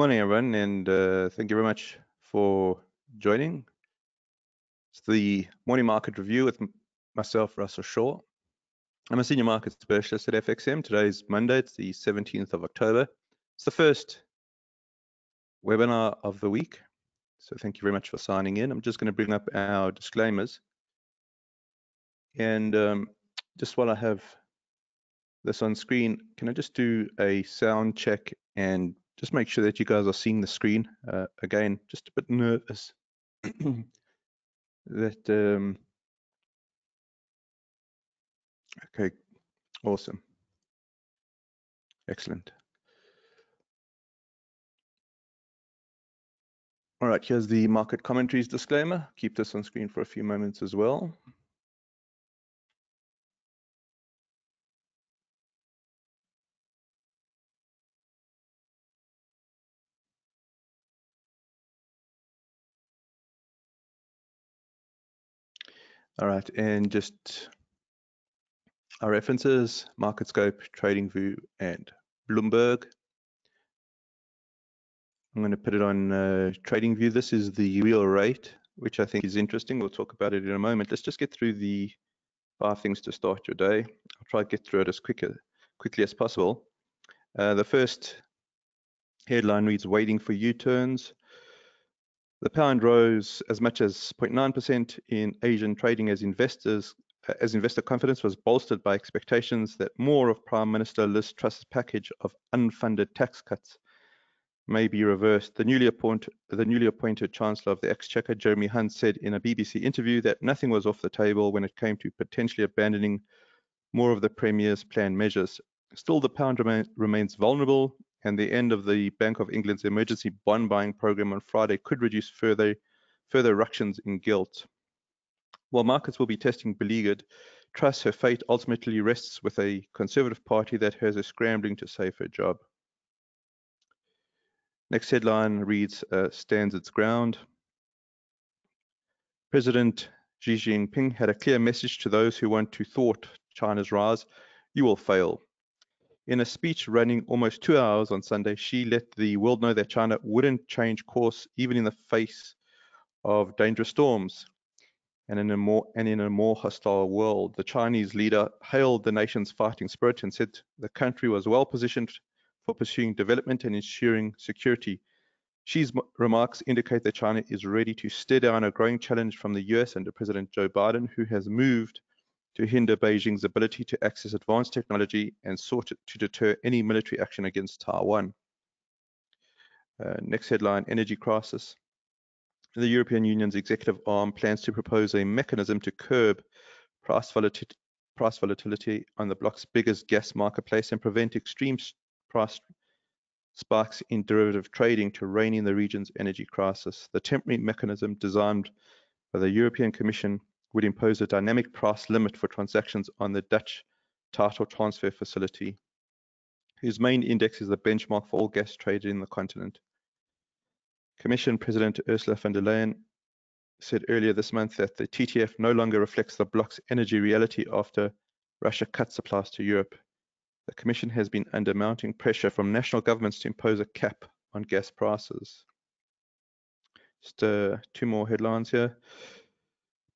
morning, everyone, and uh, thank you very much for joining. It's the morning market review with myself, Russell Shaw. I'm a senior market specialist at FXCM. Today is Monday, it's the 17th of October. It's the first webinar of the week. So thank you very much for signing in. I'm just going to bring up our disclaimers. And um, just while I have this on screen, can I just do a sound check and just make sure that you guys are seeing the screen. Uh, again, just a bit nervous that, um, okay, awesome. Excellent. All right, here's the market commentaries disclaimer. Keep this on screen for a few moments as well. All right, and just our references, MarketScope, TradingView, and Bloomberg. I'm going to put it on uh, TradingView. This is the real rate, which I think is interesting. We'll talk about it in a moment. Let's just get through the five things to start your day. I'll try to get through it as quick, quickly as possible. Uh, the first headline reads, waiting for U-turns. The pound rose as much as 0.9% in Asian trading as investors uh, as investor confidence was bolstered by expectations that more of Prime Minister Liz Truss's package of unfunded tax cuts may be reversed. The newly, appoint, the newly appointed Chancellor of the Exchequer, Jeremy Hunt, said in a BBC interview that nothing was off the table when it came to potentially abandoning more of the Premier's planned measures. Still, the pound remain, remains vulnerable and the end of the Bank of England's emergency bond buying program on Friday could reduce further further ructions in gilt. While markets will be testing beleaguered, Truss her fate ultimately rests with a Conservative Party that has her scrambling to save her job. Next headline reads, uh, stands its ground. President Xi Jinping had a clear message to those who want to thwart China's rise. You will fail. In a speech running almost two hours on Sunday, Xi let the world know that China wouldn't change course even in the face of dangerous storms. And in a more and in a more hostile world, the Chinese leader hailed the nation's fighting spirit and said the country was well positioned for pursuing development and ensuring security. Xi's remarks indicate that China is ready to stare down a growing challenge from the US under President Joe Biden, who has moved to hinder Beijing's ability to access advanced technology and sought to deter any military action against Taiwan. Uh, next headline, energy crisis. The European Union's executive arm plans to propose a mechanism to curb price volatility, price volatility on the bloc's biggest gas marketplace and prevent extreme price spikes in derivative trading to rein in the region's energy crisis. The temporary mechanism designed by the European Commission would impose a dynamic price limit for transactions on the Dutch title transfer facility, whose main index is the benchmark for all gas traded in the continent. Commission President Ursula von der Leyen said earlier this month that the TTF no longer reflects the bloc's energy reality after Russia cut supplies to Europe. The Commission has been under mounting pressure from national governments to impose a cap on gas prices. Just uh, two more headlines here.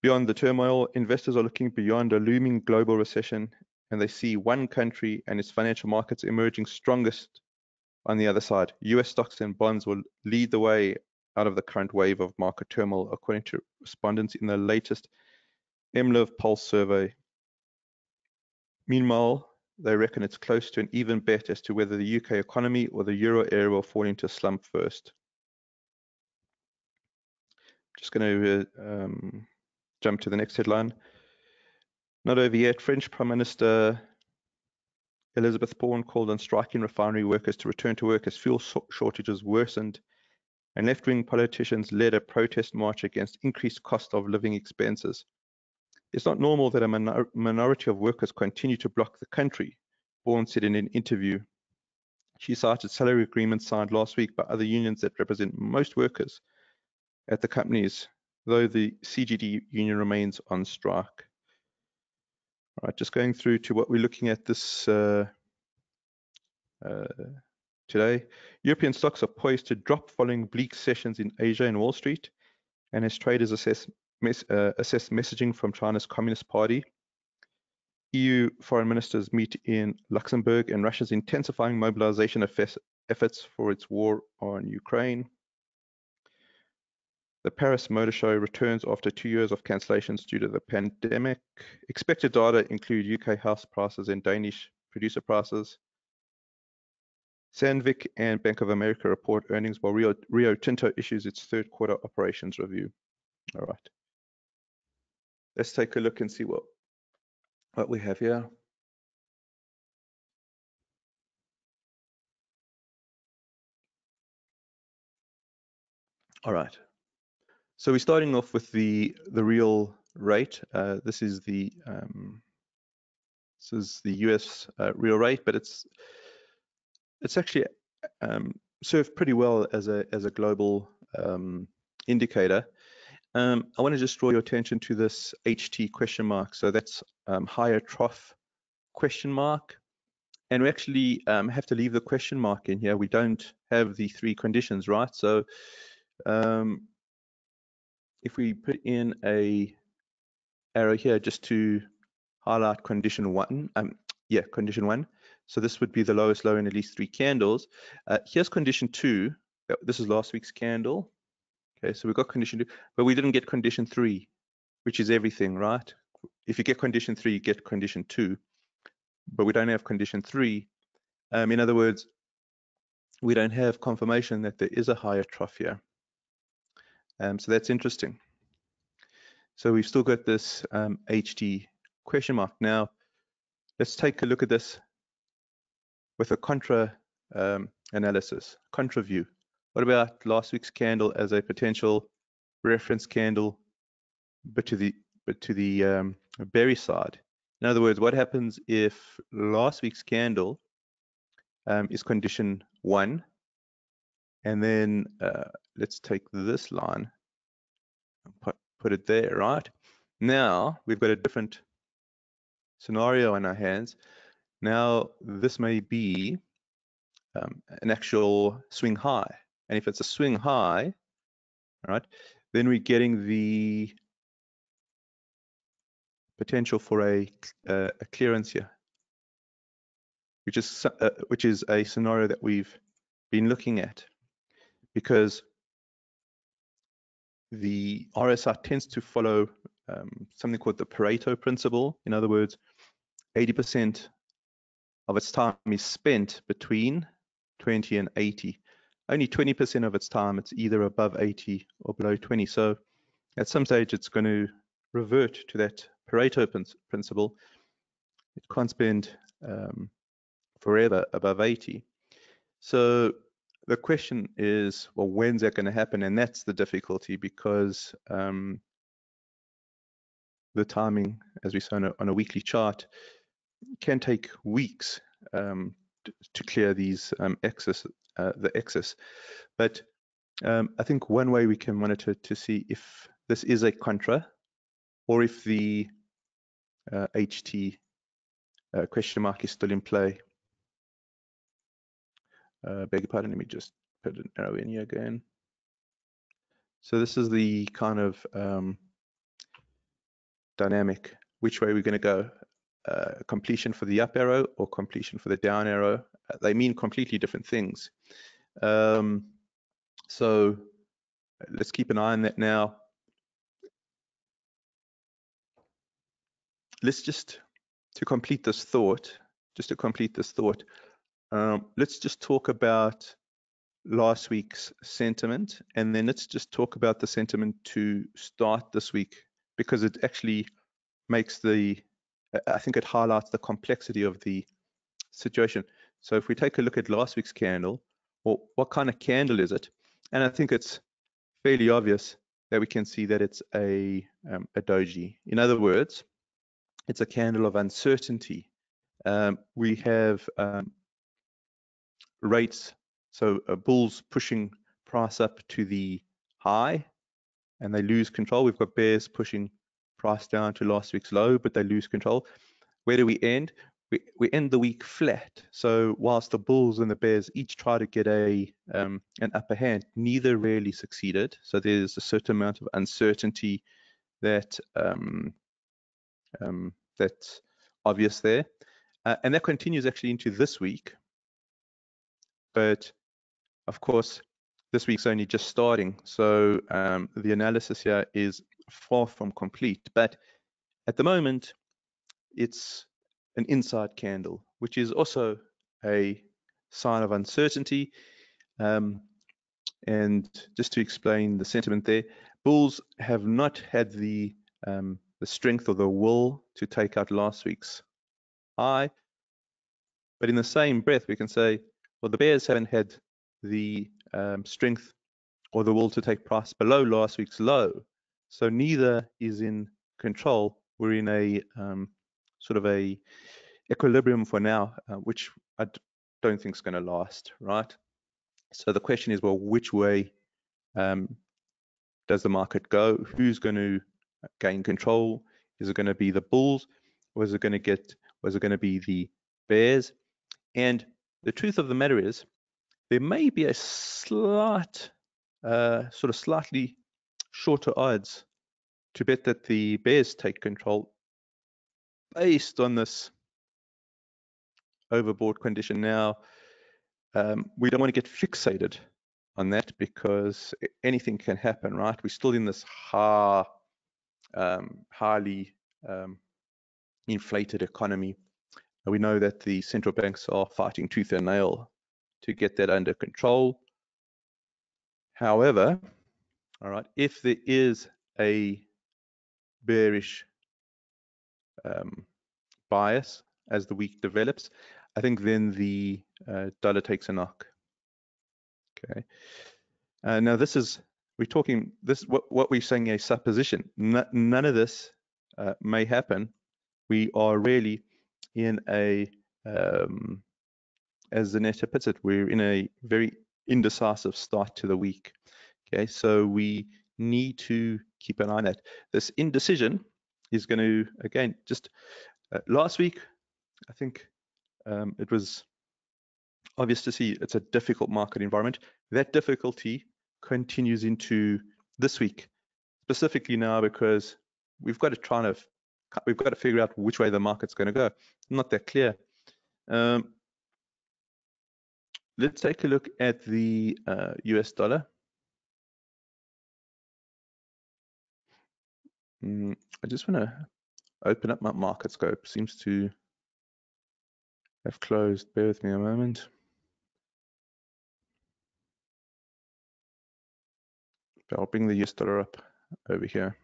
Beyond the turmoil, investors are looking beyond a looming global recession and they see one country and its financial markets emerging strongest on the other side. US stocks and bonds will lead the way out of the current wave of market turmoil, according to respondents in the latest MLIV Pulse survey. Meanwhile, they reckon it's close to an even bet as to whether the UK economy or the euro area will fall into a slump first. Just going to um, jump to the next headline. Not over yet. French Prime Minister Elizabeth Borne called on striking refinery workers to return to work as fuel shortages worsened, and left wing politicians led a protest march against increased cost of living expenses. It's not normal that a minor minority of workers continue to block the country, Borne said in an interview. She cited salary agreements signed last week by other unions that represent most workers at the companies though the CGT union remains on strike. All right, just going through to what we're looking at this uh, uh, today. European stocks are poised to drop following bleak sessions in Asia and Wall Street, and as traders assess, mes uh, assess messaging from China's Communist Party. EU foreign ministers meet in Luxembourg, and Russia's intensifying mobilization efforts for its war on Ukraine. The Paris Motor Show returns after two years of cancellations due to the pandemic. Expected data include UK house prices and Danish producer prices. Sandvik and Bank of America report earnings while Rio, Rio Tinto issues its third quarter operations review. All right. Let's take a look and see what, what we have here. All right. So we're starting off with the the real rate. Uh, this is the um, this is the US uh, real rate, but it's it's actually um, served pretty well as a as a global um, indicator. Um, I want to just draw your attention to this HT question mark. So that's um, higher trough question mark. And we actually um, have to leave the question mark in here. We don't have the three conditions, right? So um, if we put in a arrow here just to highlight condition one, um, yeah, condition one. So this would be the lowest low in at least three candles. Uh, here's condition two. This is last week's candle. Okay, so we got condition two, but we didn't get condition three, which is everything, right? If you get condition three, you get condition two, but we don't have condition three. Um, in other words, we don't have confirmation that there is a higher trough here. Um, so that's interesting. So we've still got this um, HT question mark. Now, let's take a look at this with a contra um, analysis, contra view. What about last week's candle as a potential reference candle, but to the but to the um, bearish side? In other words, what happens if last week's candle um, is condition one, and then uh, let's take this line and put, put it there, right? Now we've got a different scenario in our hands. Now this may be um, an actual swing high. And if it's a swing high, all right, then we're getting the potential for a, uh, a clearance here, which is uh, which is a scenario that we've been looking at because the RSI tends to follow um, something called the Pareto principle. In other words, 80% of its time is spent between 20 and 80. Only 20% of its time it's either above 80 or below 20. So at some stage it's going to revert to that Pareto principle. It can't spend um, forever above 80. So the question is, well, when's that going to happen? And that's the difficulty because um, the timing, as we saw on a, on a weekly chart, can take weeks um, to, to, clear these um, excess, uh, the excess. But um, I think one way we can monitor to see if this is a contra or if the uh, HT uh, question mark is still in play uh, beg your pardon, let me just put an arrow in here again. So this is the kind of um, dynamic, which way we're going to go. Uh, completion for the up arrow or completion for the down arrow. Uh, they mean completely different things. Um, so let's keep an eye on that now. Let's just, to complete this thought, just to complete this thought, um, let's just talk about last week's sentiment and then let's just talk about the sentiment to start this week because it actually makes the I think it highlights the complexity of the situation. So if we take a look at last week's candle, well, what kind of candle is it? And I think it's fairly obvious that we can see that it's a, um, a doji. In other words, it's a candle of uncertainty. Um, we have um, rates. So bulls pushing price up to the high and they lose control. We've got bears pushing price down to last week's low, but they lose control. Where do we end? we, we end the week flat. So whilst the Bulls and the Bears each try to get a um, an upper hand, neither really succeeded. So there's a certain amount of uncertainty that um, um, that's obvious there, uh, and that continues actually into this week. But of course, this week's only just starting, so um, the analysis here is far from complete. But at the moment, it's an inside candle, which is also a sign of uncertainty. Um, and just to explain the sentiment there, bulls have not had the um, the strength or the will to take out last week's high. But in the same breath, we can say, well, the bears haven't had the um, strength or the will to take price below last week's low. So neither is in control. We're in a um, sort of a equilibrium for now, uh, which I don't think is going to last, right? So the question is, well, which way um, does the market go? Who's going to gain control? Is it going to be the bulls, or is it going to get? Was it going to be the bears? And the truth of the matter is, there may be a slight, uh, sort of slightly shorter odds to bet that the bears take control based on this overbought condition now. Um, we don't want to get fixated on that because anything can happen, right? We're still in this high, um, highly um, inflated economy. We know that the central banks are fighting tooth and nail to get that under control. However, all right, if there is a bearish um, bias as the week develops, I think then the uh, dollar takes a knock. Okay. Uh, now this is we're talking this what what we're saying a supposition. N none of this uh, may happen. We are really in a um, as Zanetta puts it, we're in a very indecisive start to the week. Okay, so we need to keep an eye on that. This indecision is going to again just uh, last week. I think um, it was obvious to see it's a difficult market environment. That difficulty continues into this week, specifically now because we've got to try to we've got to figure out which way the market's going to go. Not that clear. Um, let's take a look at the uh, US dollar. Mm, I just want to open up my market scope. Seems to have closed. Bear with me a moment. I'll bring the US dollar up over here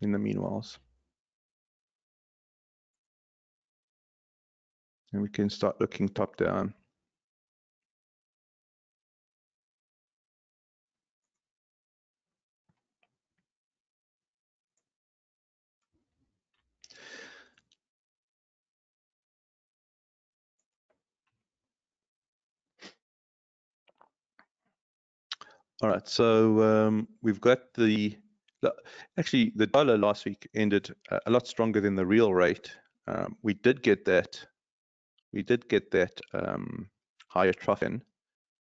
in the meanwhiles. And we can start looking top down. All right, so um, we've got the, actually the dollar last week ended a lot stronger than the real rate. Um, we did get that, we did get that um, higher trough in.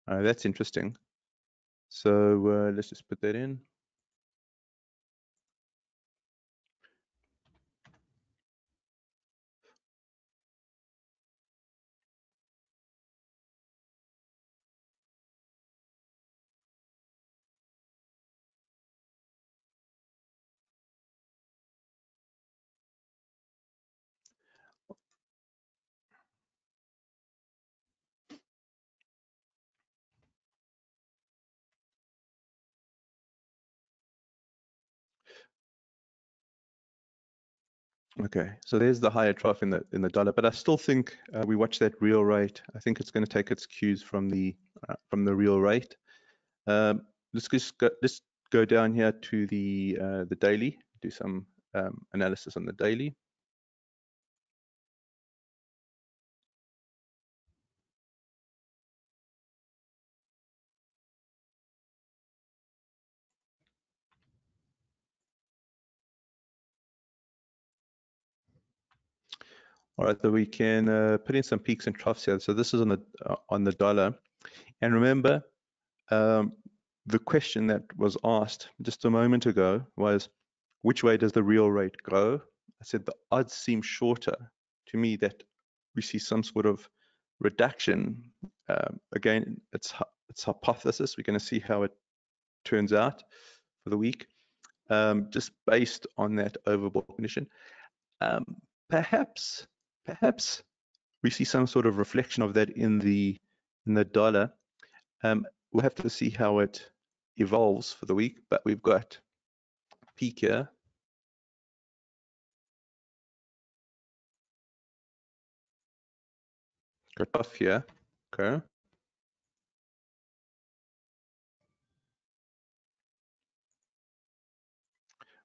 Uh, that's interesting. So uh, let's just put that in. Okay, so there's the higher trough in the in the dollar, but I still think uh, we watch that real rate. I think it's going to take its cues from the uh, from the real rate. Um, let's just go, let's go down here to the uh, the daily, do some um, analysis on the daily. All right, so we can uh, put in some peaks and troughs here. So this is on the uh, on the dollar, and remember, um, the question that was asked just a moment ago was, which way does the real rate go? I said the odds seem shorter to me that we see some sort of reduction. Um, again, it's it's hypothesis. We're going to see how it turns out for the week, um, just based on that overbought condition. Um, perhaps perhaps we see some sort of reflection of that in the in the dollar. Um, we'll have to see how it evolves for the week, but we've got peak here. Got off here, okay.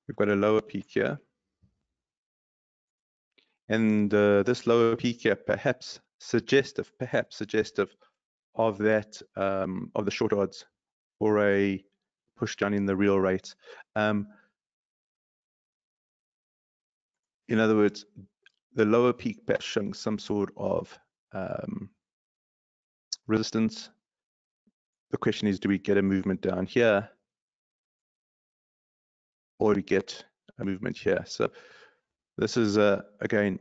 We've got a lower peak here. And uh, this lower peak here, perhaps suggestive, perhaps suggestive of that, um, of the short odds or a push down in the real rate. Um, in other words, the lower peak perhaps showing some sort of um, resistance. The question is, do we get a movement down here or do we get a movement here? So this is, uh, again,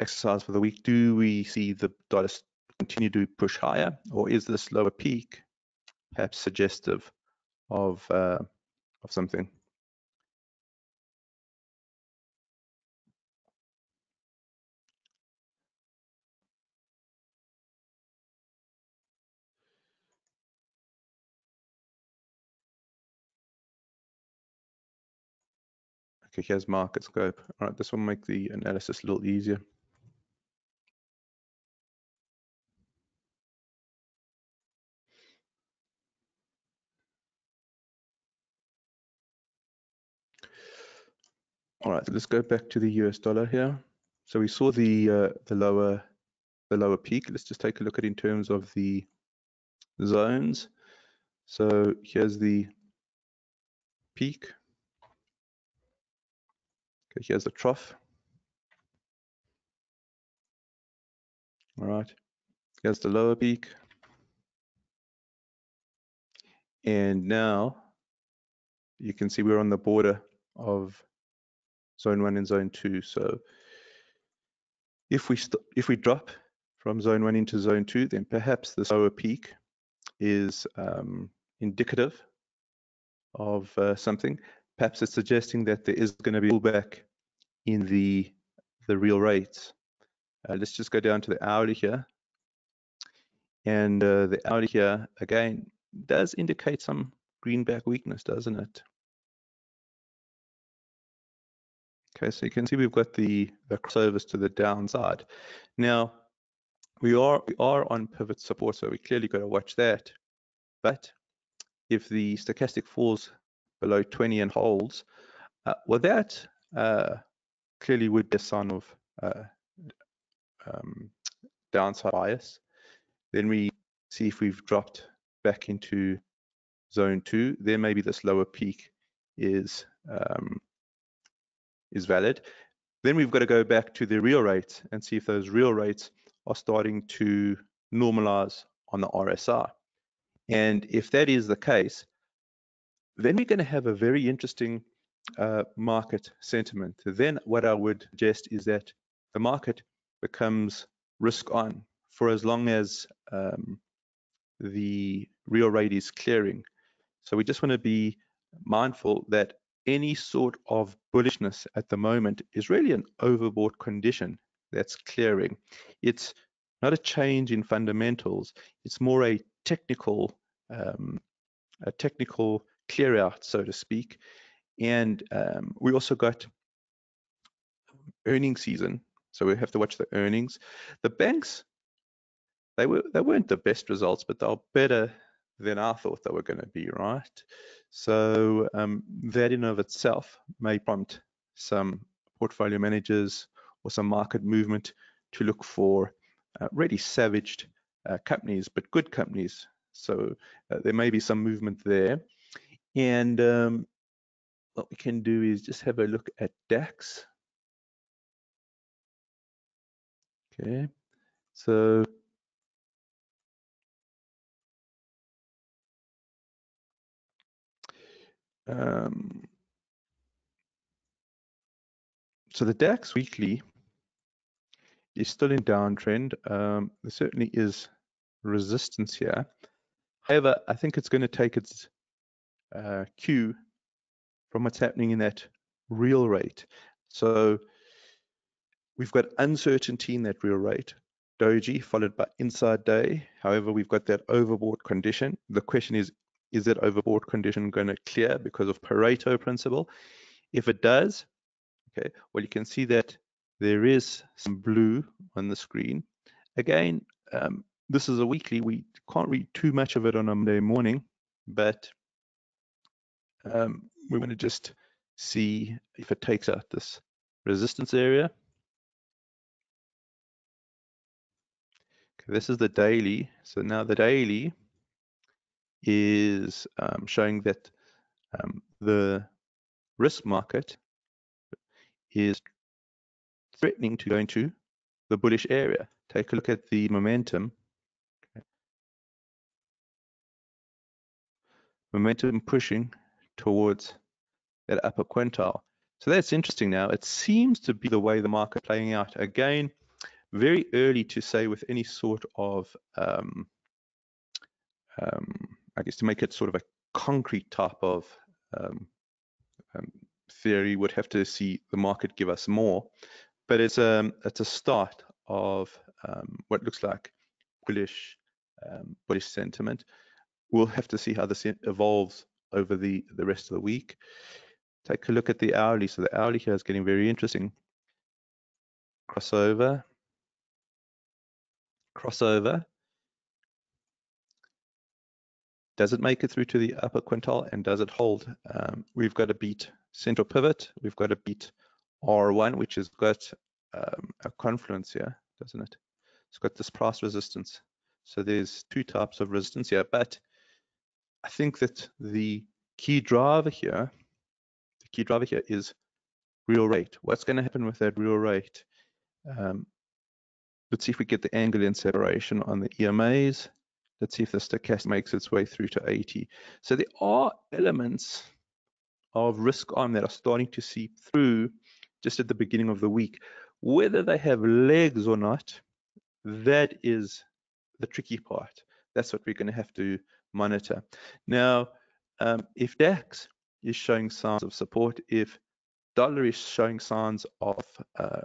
exercise for the week. Do we see the dollar continue to push higher, or is this lower peak perhaps suggestive of uh, of something? Okay, here's market scope. All right, this will make the analysis a little easier. All right, so let's go back to the US dollar here. So we saw the uh, the lower the lower peak. Let's just take a look at in terms of the zones. So here's the peak Okay, here's the trough. All right, here's the lower peak. And now you can see we're on the border of zone one and zone two. So if we if we drop from zone one into zone two, then perhaps the lower peak is um, indicative of uh, something perhaps it's suggesting that there is going to be a pullback in the the real rates. Uh, let's just go down to the hourly here. And uh, the hourly here, again, does indicate some greenback weakness, doesn't it? Okay, so you can see we've got the, the crossovers to the downside. Now, we are, we are on pivot support, so we clearly got to watch that. But if the stochastic falls below 20 and holds, uh, well, that uh, clearly would be a sign of uh, um, downside bias. Then we see if we've dropped back into zone two, then maybe this lower peak is um, is valid. Then we've got to go back to the real rates and see if those real rates are starting to normalize on the RSI. And if that is the case, then we're going to have a very interesting uh, market sentiment. Then what I would suggest is that the market becomes risk on for as long as um, the real rate is clearing. So we just want to be mindful that any sort of bullishness at the moment is really an overbought condition that's clearing. It's not a change in fundamentals. It's more a technical, um, a technical clear out, so to speak. And um, we also got earning season, so we have to watch the earnings. The banks, they were they weren't the best results, but they're better than I thought they were going to be, right? So um, that in of itself may prompt some portfolio managers or some market movement to look for uh, really savaged uh, companies, but good companies. So uh, there may be some movement there. And um, what we can do is just have a look at DAX. Okay, so um, so the DAX weekly is still in downtrend. Um, there certainly is resistance here. However, I think it's going to take its uh, cue from what's happening in that real rate. So we've got uncertainty in that real rate. Doji followed by inside day. However, we've got that overbought condition. The question is, is that overbought condition going to clear because of Pareto principle? If it does, okay, well, you can see that there is some blue on the screen. Again, um, this is a weekly. We can't read too much of it on a Monday morning, but um, we want to just see if it takes out this resistance area. Okay, this is the daily. So now the daily is um, showing that um, the risk market is threatening to go into the bullish area. Take a look at the momentum. Okay. Momentum pushing towards that upper quintile. So that's interesting now. It seems to be the way the market playing out. Again, very early to say with any sort of, um, um, I guess to make it sort of a concrete type of um, um, theory, would have to see the market give us more. But it's um, it's a start of um, what looks like bullish, bullish sentiment. We'll have to see how this evolves over the, the rest of the week. Take a look at the hourly. So the hourly here is getting very interesting. Crossover, crossover. Does it make it through to the upper quintile and does it hold? Um, we've got a beat central pivot. We've got a beat R1, which has got um, a confluence here, doesn't it? It's got this price resistance. So there's two types of resistance here, but I think that the key driver here, the key driver here is real rate. What's going to happen with that real rate? Um, Let's see if we get the angle in separation on the EMAs. Let's see if the stochastic makes its way through to 80. So there are elements of risk on that are starting to seep through just at the beginning of the week. Whether they have legs or not, that is the tricky part. That's what we're going to have to monitor. Now, um, if DAX is showing signs of support, if dollar is showing signs of uh,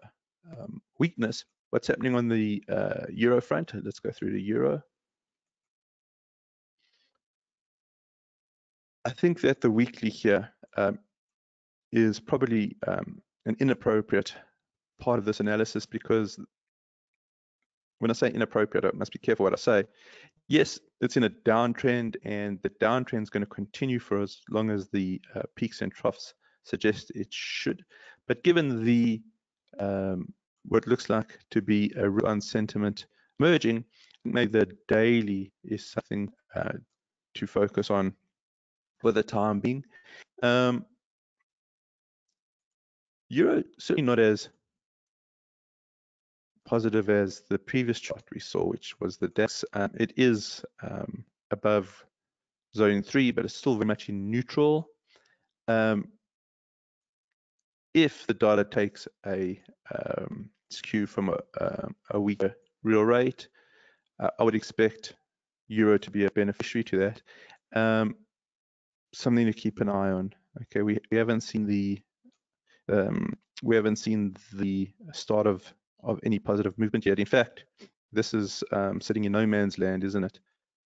um, weakness, What's happening on the uh, euro front? Let's go through the euro. I think that the weekly here um, is probably um, an inappropriate part of this analysis because when I say inappropriate, I must be careful what I say. Yes, it's in a downtrend, and the downtrend is going to continue for as long as the uh, peaks and troughs suggest it should. But given the um, what looks like to be a run sentiment merging, maybe the daily is something uh, to focus on for the time being. Um, Euro certainly not as positive as the previous chart we saw, which was the DAX. Um, it is um, above zone three, but it's still very much in neutral. Um, if the data takes a um, skew from a, uh, a weaker real rate. Uh, I would expect euro to be a beneficiary to that. Um, something to keep an eye on. Okay, we, we haven't seen the um, we haven't seen the start of of any positive movement yet. In fact, this is um, sitting in no man's land, isn't it?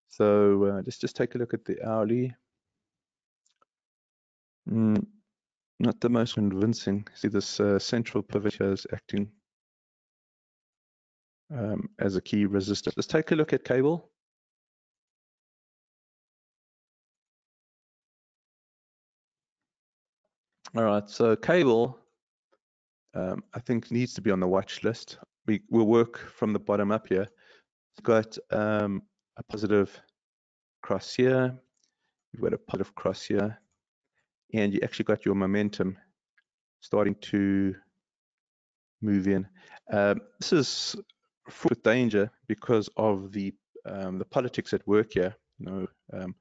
So uh, let's just take a look at the hourly. Mm, not the most convincing. See this uh, central pivot here is acting um, as a key resistor. Let's take a look at cable. All right, so cable, um, I think needs to be on the watch list. We will work from the bottom up here. It's got um, a positive cross here. You've got a positive cross here, and you actually got your momentum starting to move in. Um, this is fraught with danger because of the um, the politics at work here. You know, um,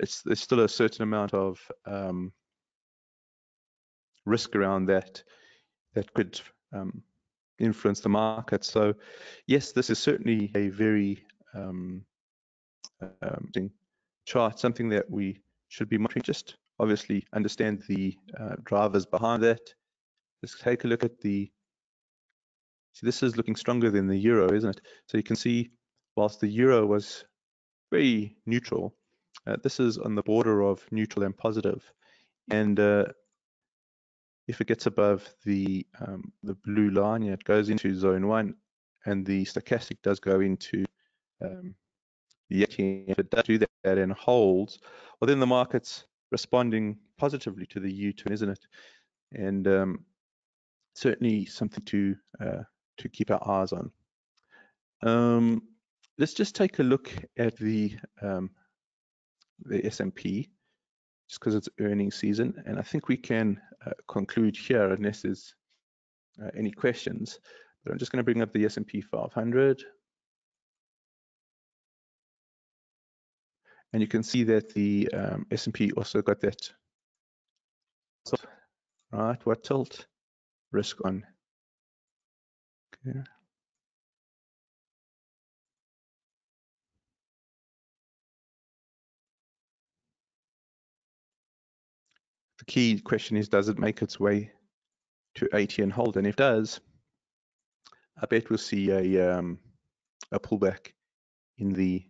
it's there's still a certain amount of um, risk around that that could um, influence the market. So, yes, this is certainly a very um, um, chart, something that we should be monitoring. Just obviously understand the uh, drivers behind that. Let's take a look at the. See, this is looking stronger than the euro, isn't it? So you can see, whilst the euro was very neutral, uh, this is on the border of neutral and positive. And uh, if it gets above the um, the blue line, yeah, it goes into zone one, and the stochastic does go into um, the 18. If it does do that and holds, well, then the market's responding positively to the U-turn, isn't it? And um, certainly something to uh, to keep our eyes on. Um, let's just take a look at the um, the S&P just because it's earnings season. And I think we can uh, conclude here unless there's uh, any questions. But I'm just going to bring up the S&P 500. And you can see that the um, S&P also got that, tilt, right, what tilt? Risk on. Okay. Key question is, does it make its way to 80 and hold? And if it does, I bet we'll see a, um, a pullback in the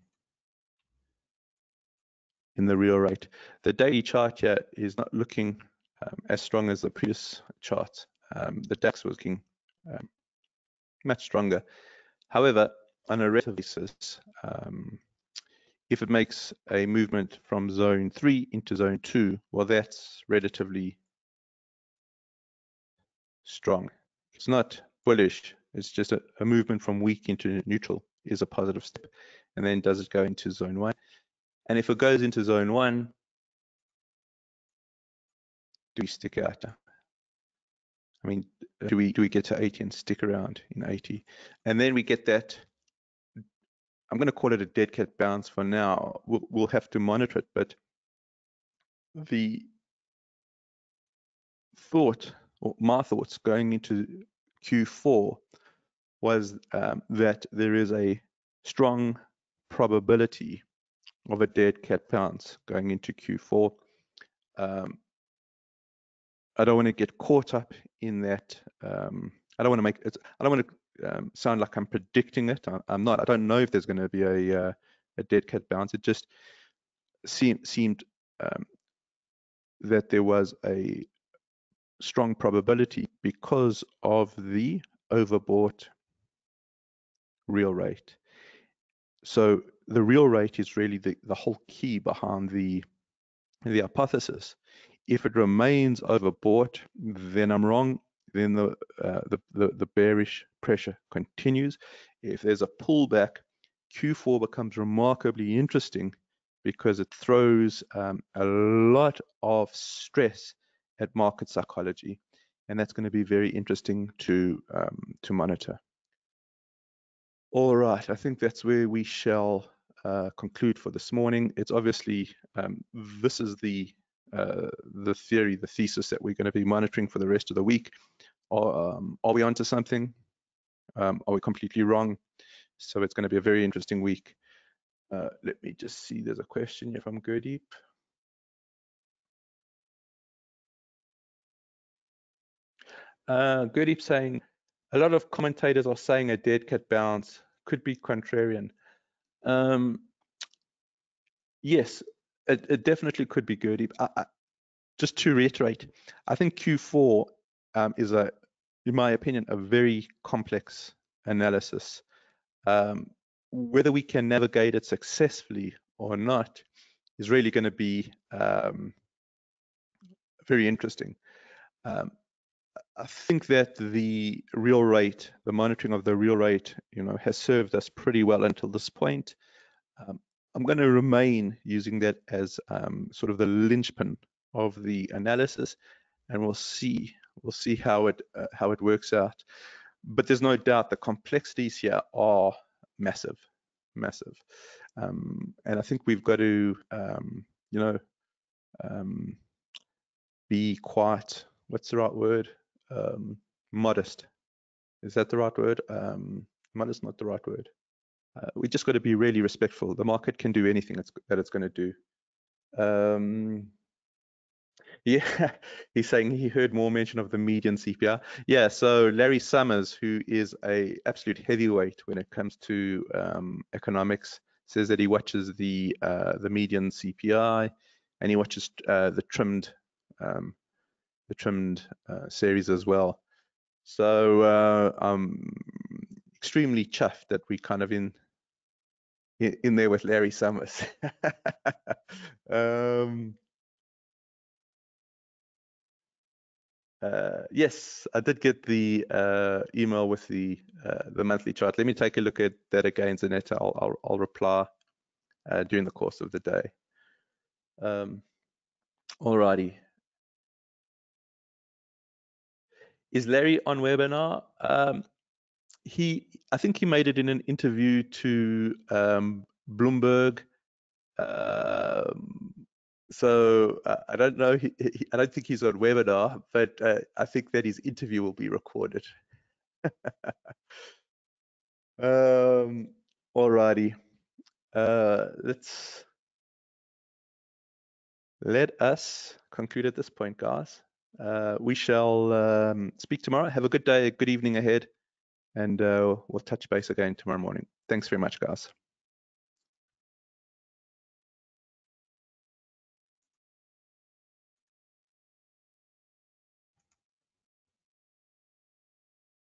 in the real rate. The daily chart here is not looking um, as strong as the previous chart. Um, the DAX was looking um, much stronger. However, on a relative basis, um, if it makes a movement from zone three into zone two, well, that's relatively strong. It's not bullish. It's just a, a movement from weak into neutral is a positive step. And then does it go into zone one? And if it goes into zone one, do we stick out? I mean, do we do we get to 80 and stick around in 80? And then we get that I'm going to call it a dead cat bounce for now. We'll, we'll have to monitor it, but the thought, or my thoughts going into Q4 was um, that there is a strong probability of a dead cat bounce going into Q4. Um, I don't want to get caught up in that. Um, I don't want to make it. I don't want to um, sound like I'm predicting it. I, am not. I don't know if there's going to be a uh, a dead cat bounce. It just seemed seemed um, that there was a strong probability because of the overbought real rate. So the real rate is really the, the whole key behind the the hypothesis. If it remains overbought, then I'm wrong then the, uh, the, the, the bearish pressure continues. If there's a pullback, Q4 becomes remarkably interesting because it throws um, a lot of stress at market psychology, and that's going to be very interesting to um, to monitor. All right, I think that's where we shall uh, conclude for this morning. It's obviously um, this is the uh, the theory, the thesis that we're going to be monitoring for the rest of the week. Are, um, are we onto something? Um, are we completely wrong? So it's going to be a very interesting week. Uh, let me just see, there's a question here from Gurdeep. Uh, Gurdeep saying, a lot of commentators are saying a dead cat bounce could be contrarian. Um, yes, it, it definitely could be Gurdeep. I, I, just to reiterate, I think Q4 um, is a, in my opinion, a very complex analysis. Um, whether we can navigate it successfully or not is really going to be um, very interesting. Um, I think that the real rate, the monitoring of the real rate, you know, has served us pretty well until this point. Um, I'm going to remain using that as um, sort of the linchpin of the analysis, and we'll see we'll see how it uh, how it works out. but there's no doubt the complexities here are massive, massive. Um, and I think we've got to, um, you know, um, be quite, what's the right word? Um, modest. Is that the right word? Um, modest, not the right word. Uh, we just got to be really respectful. The market can do anything it's, that it's going to do. Um, yeah, he's saying he heard more mention of the median CPI. Yeah, so Larry Summers, who is a absolute heavyweight when it comes to um, economics, says that he watches the uh, the median CPI and he watches uh, the trimmed um, the trimmed uh, series as well. So uh, I'm extremely chuffed that we kind of in in there with Larry Summers. um, uh, yes, I did get the uh, email with the uh, the monthly chart. Let me take a look at that again, Zanetta. I'll I'll, I'll reply uh, during the course of the day. Um, alrighty. Is Larry on webinar? Um, he, I think he made it in an interview to um, Bloomberg. Um, so uh, I don't know. He, he, I don't think he's on webinar, but uh, I think that his interview will be recorded. um, alrighty. Uh, let's let us conclude at this point, guys. Uh, we shall um, speak tomorrow. Have a good day, good evening ahead, and uh, we'll touch base again tomorrow morning. Thanks very much, guys.